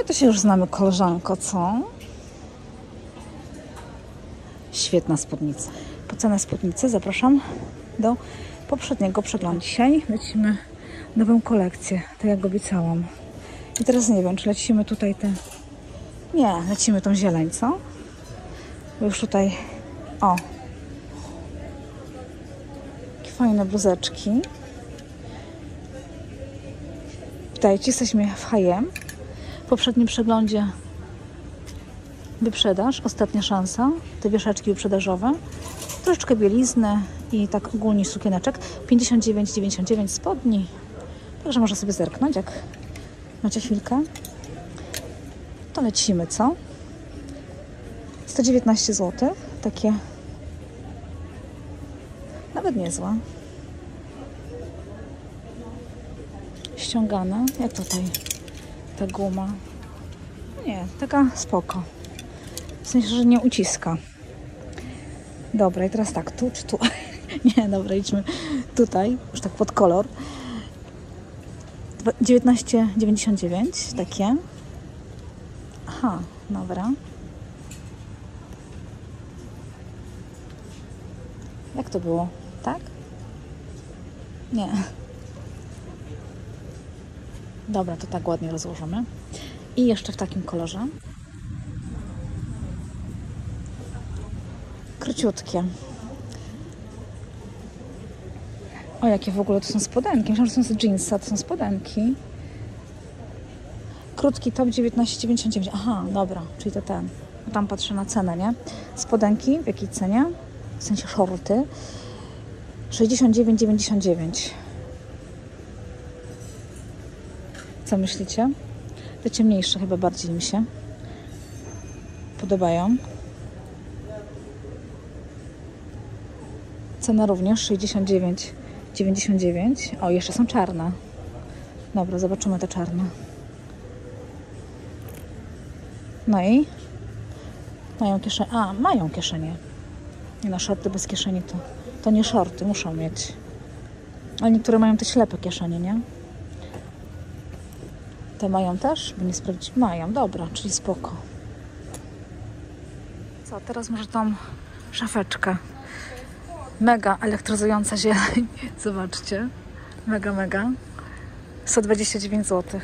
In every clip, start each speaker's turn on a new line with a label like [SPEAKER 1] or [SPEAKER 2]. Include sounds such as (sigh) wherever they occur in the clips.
[SPEAKER 1] my to się już znamy, koleżanko, co? Świetna spódnica. Po cenę spódnicy zapraszam do poprzedniego przeglądu. Dzisiaj lecimy nową kolekcję, tak jak obiecałam. I teraz nie wiem, czy lecimy tutaj te... Nie, lecimy tą zieleń, co? Bo już tutaj... O! Takie fajne bluzeczki. Witajcie, jesteśmy w H&M. Poprzednim przeglądzie. Wyprzedaż, ostatnia szansa, te wieszaczki wyprzedażowe, troszeczkę bielizny i tak ogólnie sukieneczek, 59,99 spodni, także można sobie zerknąć, jak macie chwilkę. To lecimy, co? 119 zł, takie nawet niezłe. Ściągane, jak tutaj ta guma. Nie, taka spoko. W sensie, że nie uciska. Dobra, i teraz tak, tu czy tu? (laughs) nie, dobra, idźmy tutaj, już tak pod kolor. 19,99 takie. Aha, dobra. Jak to było? Tak? Nie. Dobra, to tak ładnie rozłożymy. I jeszcze w takim kolorze. Króciutkie. O, jakie w ogóle to są spodenki. Myślałam, że są z jeansa, to są spodenki. Krótki top 19,99. Aha, dobra, czyli to ten. Tam patrzę na cenę, nie? Spodenki w jakiej cenie? W sensie shorty. 69,99. Co myślicie? Te ciemniejsze chyba bardziej mi się podobają. Cena również 69,99. O, jeszcze są czarne. Dobra, zobaczymy te czarne. No i mają kieszenie. A, mają kieszenie. Nie na shorty bez kieszeni to, to nie shorty, muszą mieć. Ale niektóre mają te ślepe kieszenie, nie? Te mają też? By nie sprawdzić. Mają, dobra, czyli spoko. Co, teraz może tą szafeczkę. Mega elektryzująca zieleń. (laughs) Zobaczcie. Mega, mega. 129 zł.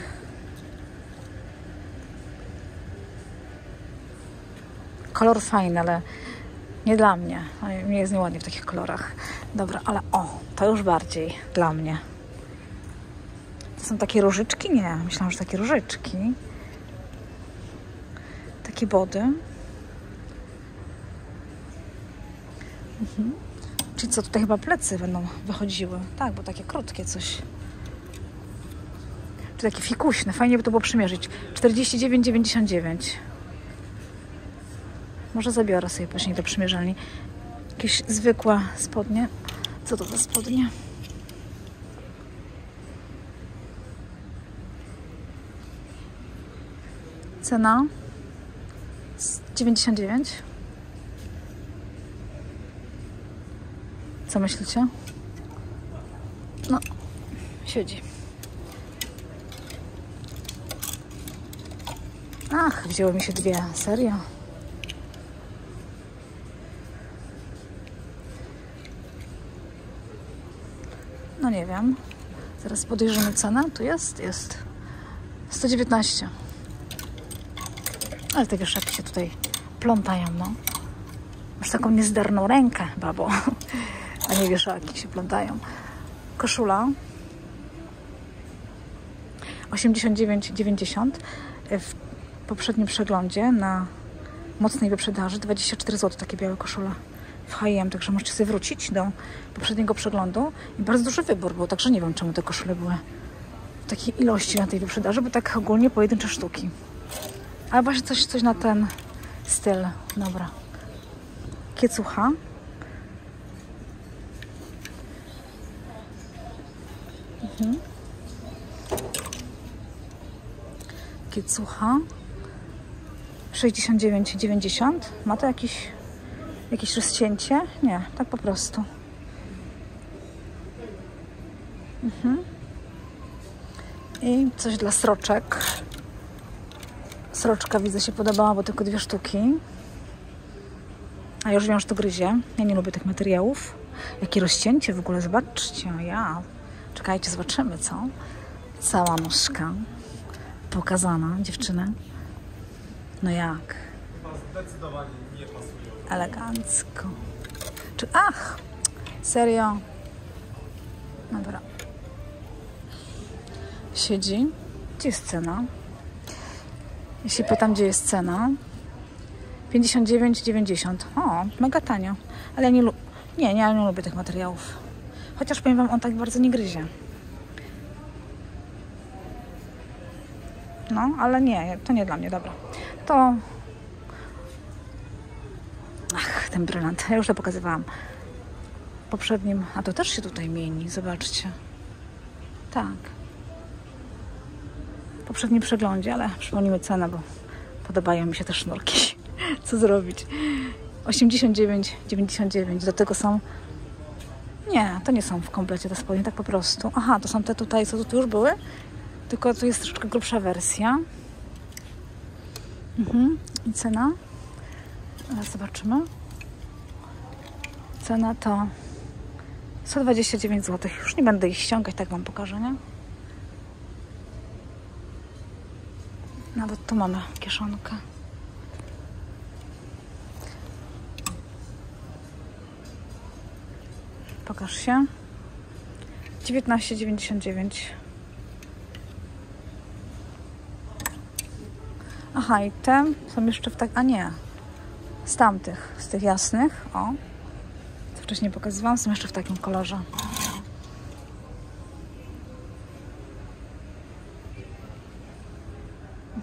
[SPEAKER 1] Kolor fajny, ale nie dla mnie. Mnie jest nieładnie w takich kolorach. Dobra, ale o, to już bardziej dla mnie. To są takie różyczki? Nie, myślałam, że takie różyczki. Takie body. Mhm. Czyli co, tutaj chyba plecy będą wychodziły. Tak, bo takie krótkie coś. Czy takie fikuśne. Fajnie by to było przymierzyć. 49,99. Może zabiorę sobie później do przymierzalni. Jakieś zwykłe spodnie. Co to za spodnie? Cena 99. Co myślicie? No, siedzi. Ach, wzięło mi się dwie. Serio? No nie wiem. Zaraz podejrzymy cenę. Tu jest? Jest. 119. Ale te wieszaki się tutaj plątają, no. Masz taką niezdarną rękę, babo. A nie wieszaki się plątają. Koszula. 89,90 w poprzednim przeglądzie na mocnej wyprzedaży 24 zł takie białe koszule w H&M, także możecie sobie wrócić do poprzedniego przeglądu i bardzo duży wybór był, także nie wiem czemu te koszule były w takiej ilości na tej wyprzedaży, bo tak ogólnie pojedyncze sztuki. Ale właśnie coś, coś na ten styl. Dobra. Kiecucha. Mhm. Kiecucha. 69,90. Ma to jakiś, jakieś rozcięcie? Nie, tak po prostu. Mhm. I coś dla sroczek. Sroczka widzę się podobała, bo tylko dwie sztuki. A już wiem, że to gryzie. Ja nie lubię tych materiałów. Jakie rozcięcie w ogóle, zobaczcie. Ja. Czekajcie, zobaczymy, co? Cała nóżka pokazana, dziewczyny. No jak?
[SPEAKER 2] Chyba zdecydowanie nie pasuje.
[SPEAKER 1] Elegancko. Czy ach! Serio? Dobra. Siedzi. Gdzie jest cena? Się pytam, gdzie jest cena. 59,90. O, mega tanio. Ale ja nie lubię. Nie, nie, ja nie lubię tych materiałów. Chociaż powiem Wam, on tak bardzo nie gryzie. No, ale nie, to nie dla mnie, dobra. To. Ach, ten brylant. Ja już to pokazywałam. Poprzednim. A to też się tutaj mieni, zobaczcie. Tak. Poprzednim przeglądzie, ale przypomnimy cenę, bo podobają mi się te sznurki. (laughs) Co zrobić? 89,99. Do tego są. Nie, to nie są w komplecie te spodnie, tak po prostu. Aha, to są te tutaj, co tu już były. Tylko tu jest troszeczkę grubsza wersja. Mhm. I cena? Zaraz zobaczymy. Cena to 129 zł. Już nie będę ich ściągać, tak Wam pokażę, nie? Nawet tu mamy kieszonkę. Pokaż się. 19,99. Aha, i te są jeszcze w tak. A nie. Z tamtych, z tych jasnych. O. Co wcześniej pokazywałam, są jeszcze w takim kolorze.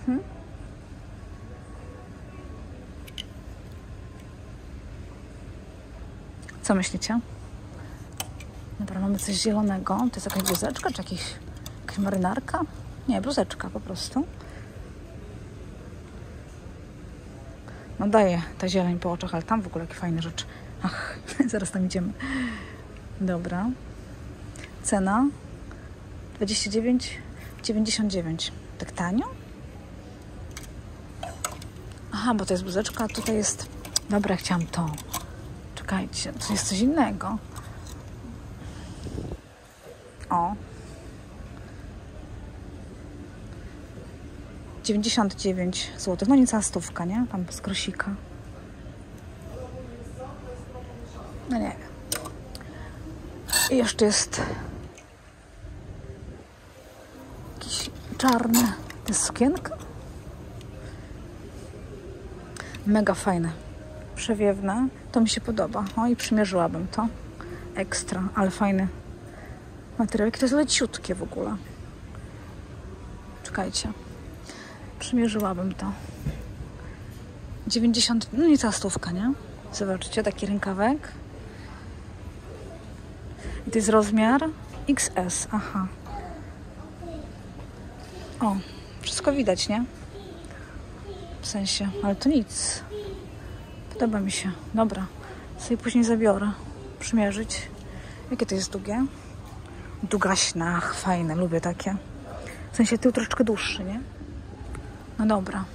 [SPEAKER 1] Mhm. Co myślicie? Dobra, mamy coś zielonego. To jest jakaś bluzeczka, czy jakiś, jakaś marynarka? Nie, bluzeczka po prostu. No daje ta zieleń po oczach, ale tam w ogóle jakie fajne rzeczy. Ach, (laughs) zaraz tam idziemy. Dobra. Cena 29,99. Tak tanio? Aha, bo to jest bluzeczka, tutaj jest... Dobra, chciałam to. Czekajcie, to jest coś innego. O. 99 zł. No niecała stówka, nie? Tam z grosika. No nie wiem. I jeszcze jest jakiś czarny. To jest sukienka? Mega fajne. Przewiewne. To mi się podoba. O i przymierzyłabym to. Ekstra, ale fajny materiał. Jakie to jest leciutkie w ogóle. Czekajcie. Przymierzyłabym to. 90, no nie cała stówka, nie? Zobaczcie, taki rękawek. I to jest rozmiar XS, aha. O, wszystko widać, nie? Sensie, ale to nic. Podoba mi się. Dobra, sobie później zabiorę. Przymierzyć. Jakie to jest długie? Długaśnach, fajne, lubię takie. W sensie tył troszeczkę dłuższy, nie? No dobra.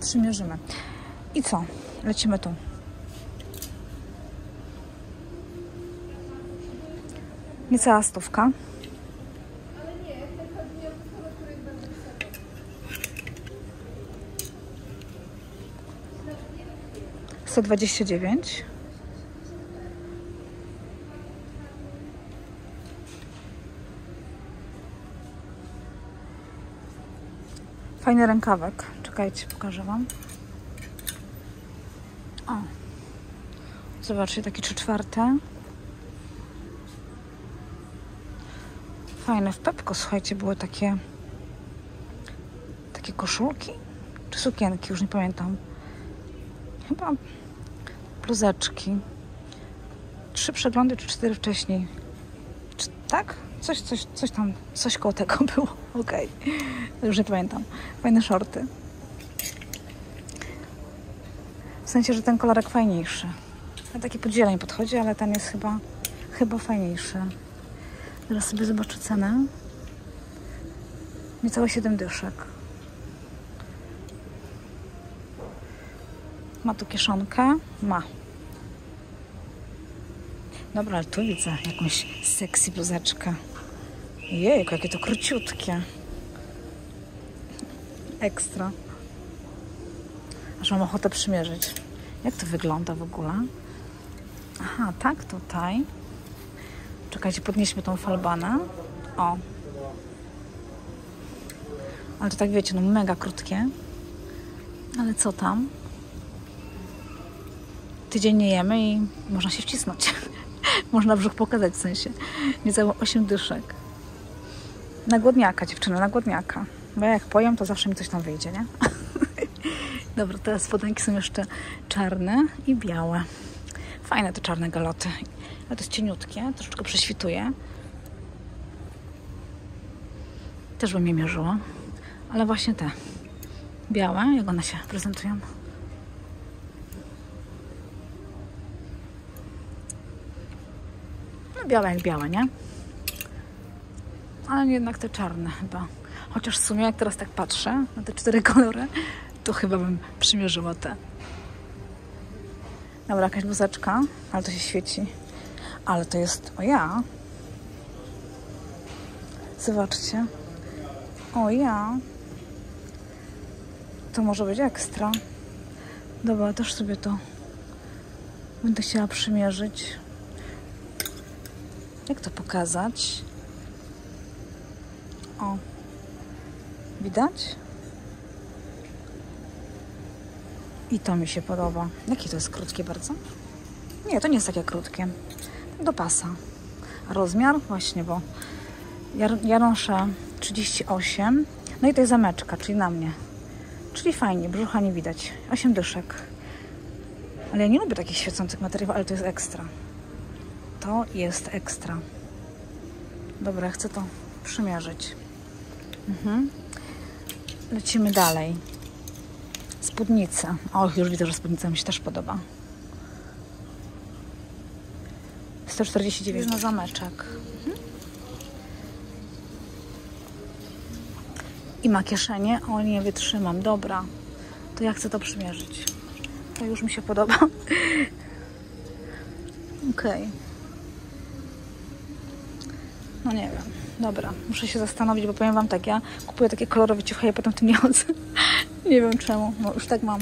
[SPEAKER 1] Przymierzymy. I co? Lecimy tu. Niecała stówka. Sto dwadzieścia dziewięć. Fajny rękawek. Czekajcie, pokażę Wam. O. Zobaczcie, takie trzy czwarte. Fajne. W Pepko, słuchajcie, były takie takie koszulki czy sukienki, już nie pamiętam. Chyba bluzeczki. Trzy przeglądy czy cztery wcześniej. Czy, tak? Coś, coś, coś tam, coś koło tego (laughs) było. Okej. Okay. Już nie pamiętam. Fajne shorty. W sensie, że ten kolorek fajniejszy. A taki podzieleń podchodzi, ale ten jest chyba, chyba fajniejszy. Teraz sobie zobaczę cenę. Niecałe 7 dyszek. Ma tu kieszonkę? Ma. Dobra, ale tu widzę jakąś sexy bluzeczkę. Jejku, jakie to króciutkie. Ekstra. Aż mam ochotę przymierzyć. Jak to wygląda w ogóle? Aha, tak tutaj. Czekajcie, podnieśmy tą falbanę. O. Ale to tak wiecie, no mega krótkie. Ale co tam? Tydzień nie jemy i można się wcisnąć. (laughs) można brzuch pokazać w sensie. Niecałe 8 dyszek. Na głodniaka, dziewczyny, na głodniaka. Bo ja jak pojem, to zawsze mi coś tam wyjdzie, nie? (laughs) Dobra, teraz spodenki są jeszcze czarne i białe. Fajne te czarne galoty. Ale to jest cieniutkie, troszeczkę prześwituje. Też bym je mierzyła. Ale właśnie te białe, jak one się prezentują. Białe jak białe, nie? Ale jednak te czarne chyba. Chociaż w sumie jak teraz tak patrzę na te cztery (laughs) kolory, to chyba bym przymierzyła te. Dobra, jakaś bluzeczka, ale to się świeci. Ale to jest, o ja. Zobaczcie. O ja. To może być ekstra. Dobra, też sobie to będę chciała przymierzyć. Jak to pokazać? O. Widać? I to mi się podoba. Jakie to jest krótkie bardzo? Nie, to nie jest takie krótkie. Do pasa. Rozmiar? Właśnie, bo ja, ja noszę 38. No i to jest zameczka, czyli na mnie. Czyli fajnie, brzucha nie widać. 8 dyszek. Ale ja nie lubię takich świecących materiałów, ale to jest ekstra. To jest ekstra. Dobra, chcę to przymierzyć. Mhm. Lecimy dalej. Spódnica. O, już widzę, że spódnica mi się też podoba. 149 na zameczek. Mhm. I ma kieszenie. O, nie wytrzymam. Dobra. To ja chcę to przymierzyć. To już mi się podoba. (laughs) Okej. Okay. No nie wiem. Dobra, muszę się zastanowić, bo powiem Wam tak, ja kupuję takie kolorowe ciuchy, a potem tym nie chodzę. nie wiem czemu, no już tak mam.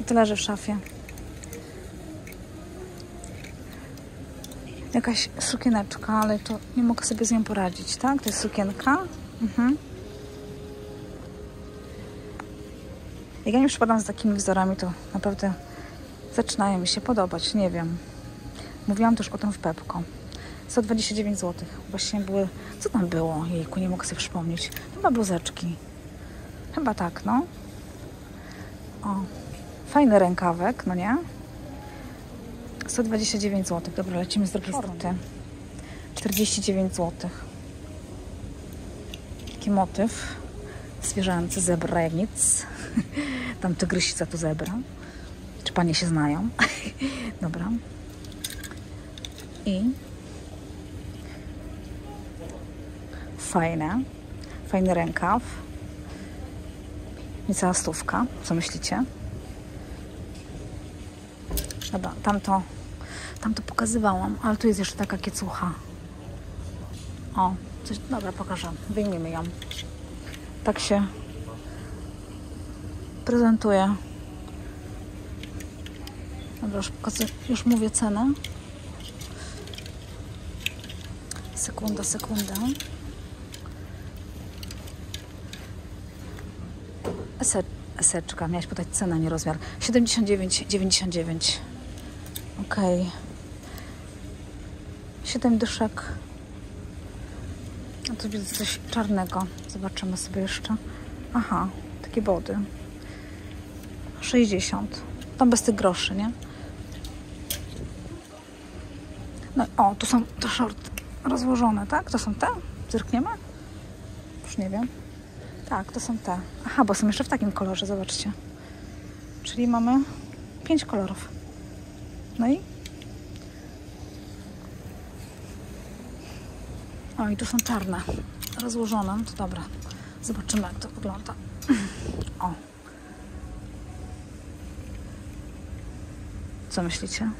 [SPEAKER 1] I to leży w szafie. Jakaś sukieneczka, ale to nie mogę sobie z nią poradzić, tak? To jest sukienka. Mhm. Jak ja nie przypadam z takimi wzorami, to naprawdę zaczynają mi się podobać, nie wiem. Mówiłam też o tym w Pepko. 129 zł. Właśnie były... Co tam było? Jejku, nie mogę sobie przypomnieć. Chyba bluzeczki. Chyba tak, no. O, fajny rękawek, no nie? 129 zł. Dobra, lecimy z drugiej strony. 49 zł. Taki motyw zwierzęcy, zebra jak nic. (laughs) Tam tygrysica tu zebra. Czy panie się znają? (laughs) Dobra. I fajne. Fajny rękaw. Niecała stówka. Co myślicie? Dobra, tamto, tamto pokazywałam, ale tu jest jeszcze taka kiecucha. O, coś, dobra, pokażę. Wyjmiemy ją. Tak się prezentuje. Dobra, już, pokazuję, już mówię cenę. Sekunda, sekunda. Ese, eseczka, miałaś podać cenę, nie rozmiar. 79,99. Ok. 7 dyszek. A tu widzę coś czarnego. Zobaczymy sobie jeszcze. Aha, takie body. 60. Tam bez tych groszy, nie? No, o, tu są te shorty rozłożone, tak? To są te? Zerkniemy? Już nie wiem. Tak, to są te. Aha, bo są jeszcze w takim kolorze, zobaczcie. Czyli mamy pięć kolorów. No i? O, i tu są czarne. rozłożonym. To dobra. Zobaczymy, jak to wygląda. (clears throat) O. Co myślicie?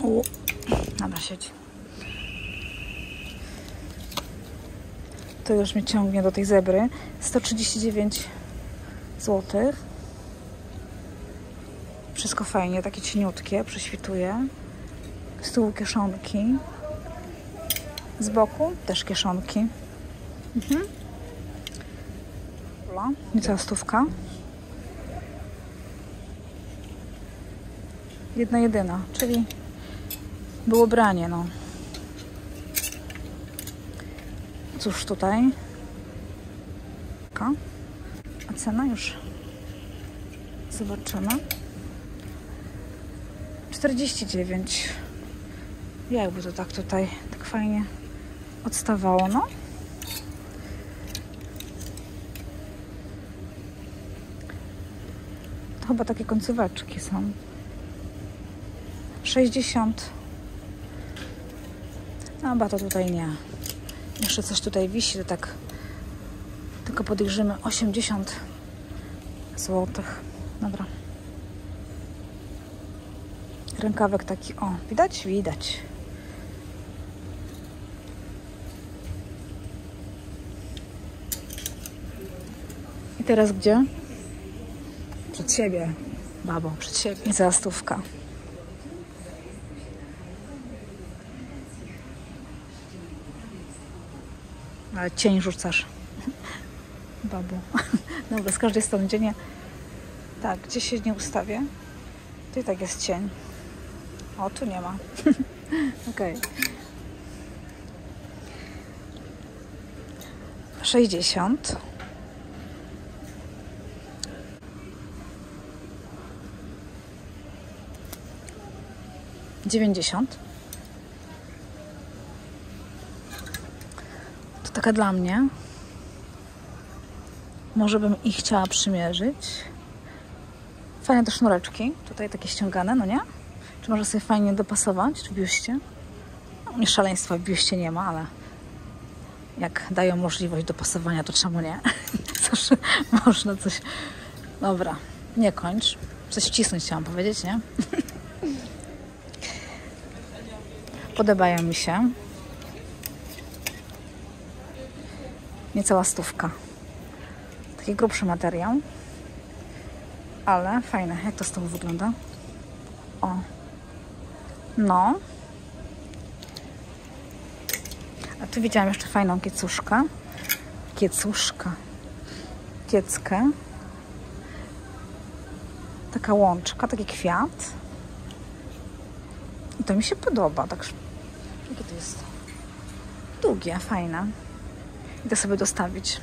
[SPEAKER 1] U. Dobra, siedzi. To już mnie ciągnie do tej zebry. 139 zł. Wszystko fajnie, takie cieniutkie, prześwituje. Tyłu kieszonki. Z boku też kieszonki. Mhm. Niecała stówka. Jedna jedyna, czyli było branie, no. Cóż tutaj? A cena już zobaczymy. 49. Jakby to tak tutaj tak fajnie odstawało, no. To chyba takie końcóweczki są. 60. No, chyba to tutaj nie. Jeszcze coś tutaj wisi, to tak tylko podejrzymy 80 złotych. Dobra. Rękawek taki, o, widać? Widać. I teraz gdzie? Przed siebie, babo, przed siebie. I za Ale cień rzucasz. Babu. (laughs) Dobra, z każdej strony, gdzie nie... Tak, gdzie się nie ustawię, to i tak jest cień. O, tu nie ma. (laughs) Okej. Okay. 60. Dziewięćdziesiąt. Taka dla mnie. Może bym ich chciała przymierzyć. Fajne te sznureczki. Tutaj takie ściągane, no nie? Czy może sobie fajnie dopasować w biuście? No, nie szaleństwa w biuście nie ma, ale jak dają możliwość dopasowania, to czemu nie? (laughs) Zawsze można coś... Dobra, nie kończ. Coś wcisnąć chciałam powiedzieć, nie? (laughs) Podobają mi się. Niecała stówka. Taki grubszy materiał. Ale fajne. Jak to z tobą wygląda? O. No. A tu widziałam jeszcze fajną kiecuszkę. Kiecuszka. Kieckę. Taka łączka, taki kwiat. I to mi się podoba. Tak, jakie to jest? Długie, fajne. Idę sobie dostawić.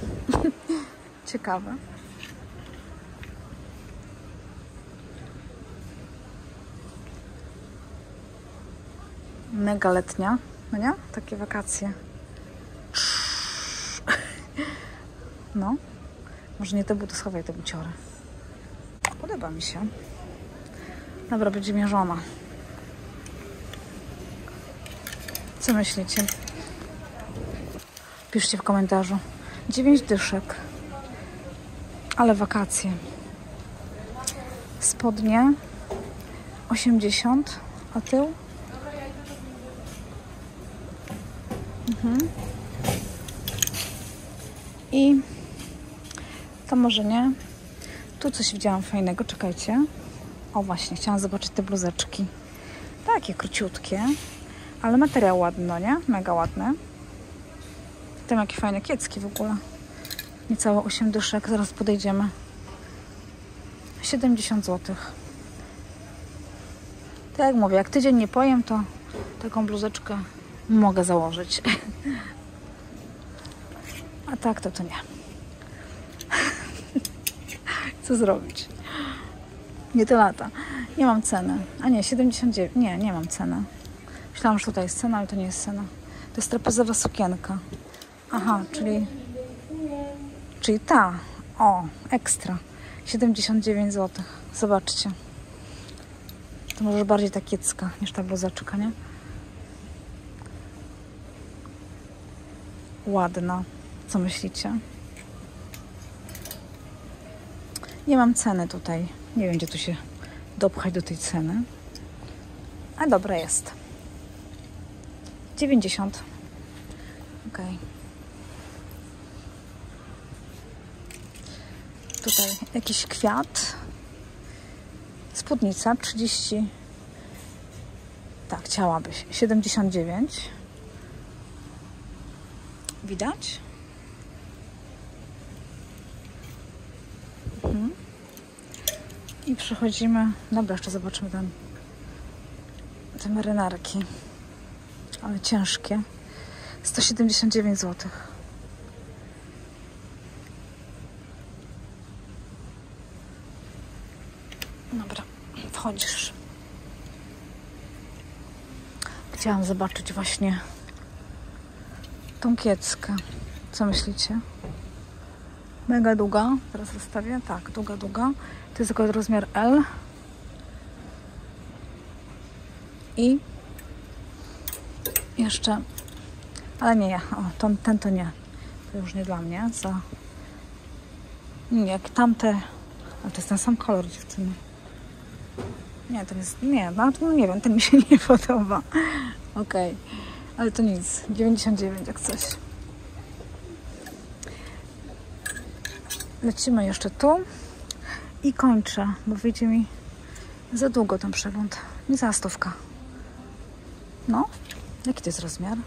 [SPEAKER 1] (laughs) Ciekawe. Mega letnia, no nie? Takie wakacje. (laughs) No. Może nie te buty, schowaj te buciory. Podoba mi się. Dobra, będzie mierzona. Co myślicie? Piszcie w komentarzu. 9 dyszek. Ale wakacje. Spodnie 80, a tył? Mhm. I to może nie. Tu coś widziałam fajnego, czekajcie. O właśnie, chciałam zobaczyć te bluzeczki. Takie króciutkie, ale materiał ładny, no nie? Mega ładny. Tam jakie fajne kiecki w ogóle. Niecałe 8 dyszek, zaraz podejdziemy. 70 zł. Tak jak mówię, jak tydzień nie pojem, to taką bluzeczkę mogę założyć. (laughs) A tak to to nie. (laughs) Co zrobić? Nie to lata. Nie mam ceny. A nie, 79. Nie, nie mam ceny. Myślałam, że tutaj jest cena, ale to nie jest cena. To jest trapezowa sukienka. Aha, czyli... Czyli ta. O, ekstra. 79 zł. Zobaczcie. To może bardziej ta kiecka niż ta bluzeczka, nie? ładna. Co myślicie? Nie mam ceny tutaj. Nie wiem, gdzie tu się dopchać do tej ceny. A dobra jest. 90. Ok. Tutaj jakiś kwiat. Spódnica 30. Tak, chciałabyś. 79. Widać? Mhm. I przechodzimy. Dobra, jeszcze zobaczymy ten, te marynarki. Ale ciężkie. 179 zł. Dobra, wchodzisz. Chciałam zobaczyć właśnie tą kieckę. Co myślicie? Mega długa. Teraz rozstawię. Tak, długa, długa. To jest tylko rozmiar L. I jeszcze, ale nie, o, ten, ten to nie. To już nie dla mnie. Za... Nie, jak tamte, ale to jest ten sam kolor dziewczyny. Nie, to jest, nie, no, to nie wiem, ten mi się (laughs) nie podoba. Okej, okay. ale to nic, 99 jak coś. Lecimy jeszcze tu i kończę, bo wyjdzie mi za długo ten przegląd. Nie za stówka. No, jaki to jest rozmiar?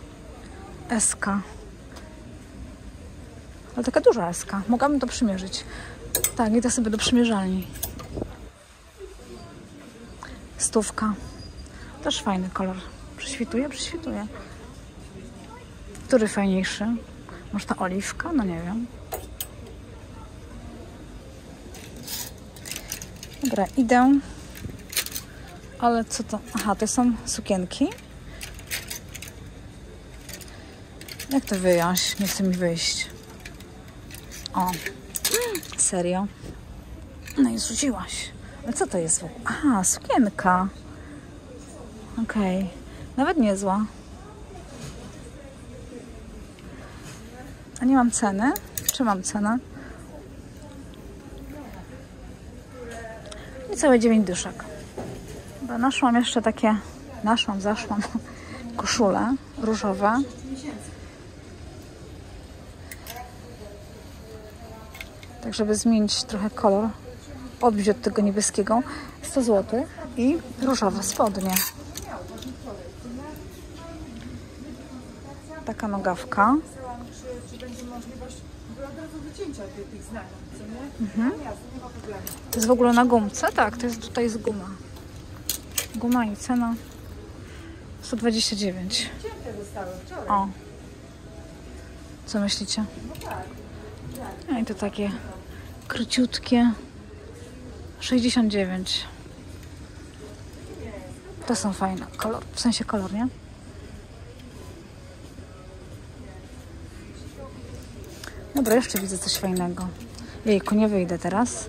[SPEAKER 1] SK. Ale taka duża SK. Mogłabym to przymierzyć. Tak, idę sobie do przymierzalni. Stówka. Też fajny kolor. Prześwituje? Prześwituje. Który fajniejszy? Może ta oliwka? No nie wiem. Dobra, idę. Ale co to? Aha, to są sukienki. Jak to wyjąć? Nie chce mi wyjść. O, serio? No i zrzuciłaś. Ale co to jest? Aha, sukienka. Okej. Okay. Nawet niezła. A nie mam ceny? Czy mam cenę? Niecałe 9 dyszek. Bo naszłam jeszcze takie, naszłam, zaszłam (laughs) koszule różowe. Tak, żeby zmienić trochę kolor, odbić od tego niebieskiego. 100 zł i różowe spodnie. Taka nogawka. To jest w ogóle na gumce? Tak, to jest tutaj jest guma. Guma i cena 129. O. Co myślicie? No i to takie króciutkie 69. To są fajne. Kolor, w sensie kolor, nie? Dobra, jeszcze widzę coś fajnego. Jejku, nie wyjdę teraz.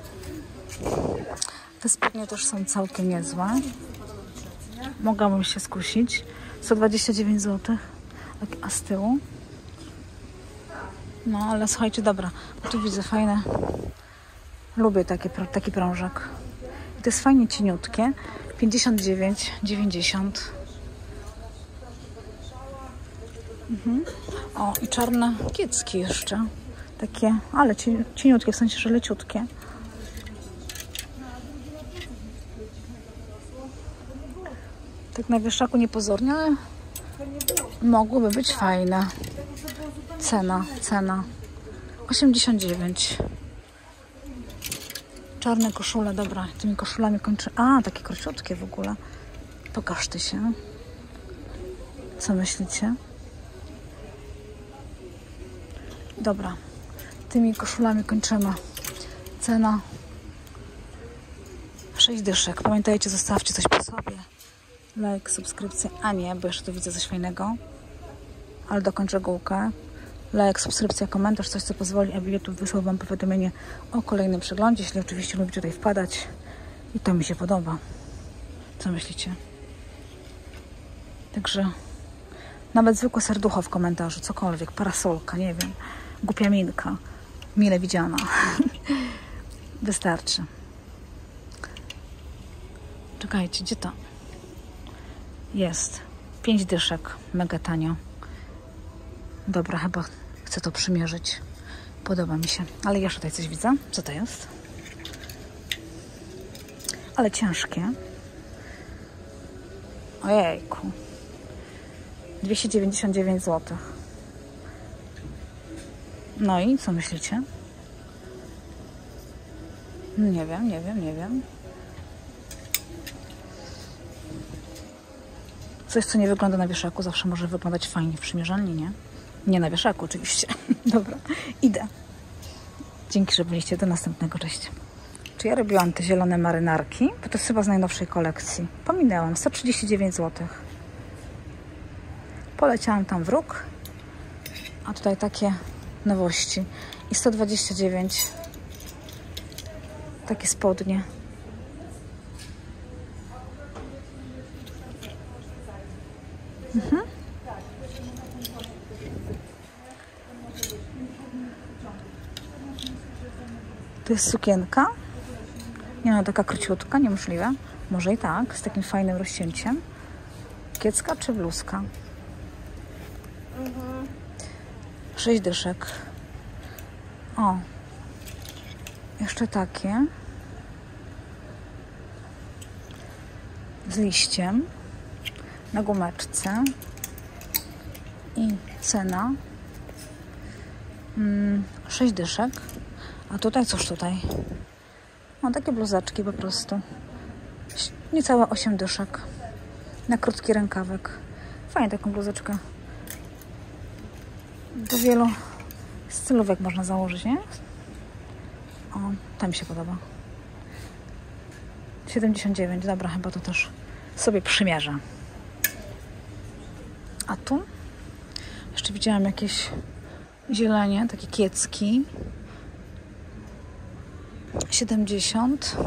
[SPEAKER 1] Te spodnie też są całkiem niezłe. Mogłabym się skusić. 129 zł. A z tyłu? No, ale słuchajcie, dobra. Tu widzę fajne. Lubię takie, taki prążek. I to jest fajnie cieniutkie. 59, 90. Mhm. O, i czarne kiecki jeszcze. Takie, ale cieniutkie, w sensie, że leciutkie. Tak na wieszaku niepozornie, ale mogłoby być fajne. Cena, cena. 89. Czarne koszule, dobra. Tymi koszulami kończę. A, takie króciutkie w ogóle. Pokaż ty się. Co myślicie? Dobra. Tymi koszulami kończymy. Cena 6 dyszek. Pamiętajcie, zostawcie coś po sobie. Like, subskrypcję. A nie, bo jeszcze tu widzę coś fajnego. Ale dokończę gółkę. Like, subskrypcja, komentarz, coś co pozwoli, aby YouTube wysłał Wam powiadomienie o kolejnym przeglądzie, jeśli oczywiście lubicie tutaj wpadać. I to mi się podoba. Co myślicie? Także Nawet zwykłe serducho w komentarzu, cokolwiek, parasolka, nie wiem, głupia minka, mile widziana. (laughs) Wystarczy. Czekajcie, gdzie to? Jest. Pięć dyszek, mega tanio. Dobra, chyba chcę to przymierzyć. Podoba mi się. Ale jeszcze tutaj coś widzę. Co to jest? Ale ciężkie. Ojejku. 299 zł. No i co myślicie? Nie wiem, nie wiem, nie wiem. Coś, co nie wygląda na wieszaku, zawsze może wyglądać fajnie w przymierzalni, nie? Nie na wieszaku, oczywiście. (laughs) Dobra, idę. Dzięki, że byliście. Do następnego. Cześć. Czy ja robiłam te zielone marynarki? Bo to jest chyba z najnowszej kolekcji. Pominęłam. 139 zł. Poleciałam tam w róg. A tutaj takie nowości. I 129. Takie spodnie. To jest sukienka. Nie no, taka króciutka, niemożliwe. Może i tak, z takim fajnym rozcięciem. Kiecka czy bluzka? Sześć dyszek. O. Jeszcze takie. Z liściem. Na gumeczce. I cena. Mm, sześć dyszek. A tutaj cóż tutaj? No takie bluzeczki po prostu. Niecałe 8 dyszek. Na krótki rękawek. Fajnie taką bluzeczkę. Do wielu stylówek można założyć, nie? O, to mi się podoba. 79, dobra, chyba to też sobie przymierzę. A tu? Jeszcze widziałam jakieś zielenie, takie kiecki. 70.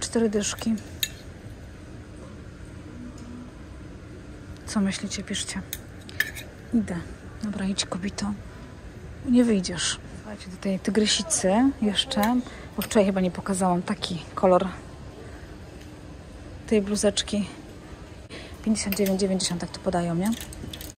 [SPEAKER 1] Cztery dyszki. Co myślicie? Piszcie. Idę. Dobra, idź kobito. Nie wyjdziesz. Słuchajcie, do tej tygrysicy jeszcze, bo wczoraj chyba nie pokazałam taki kolor tej bluzeczki. 59,90 tak to podają, nie?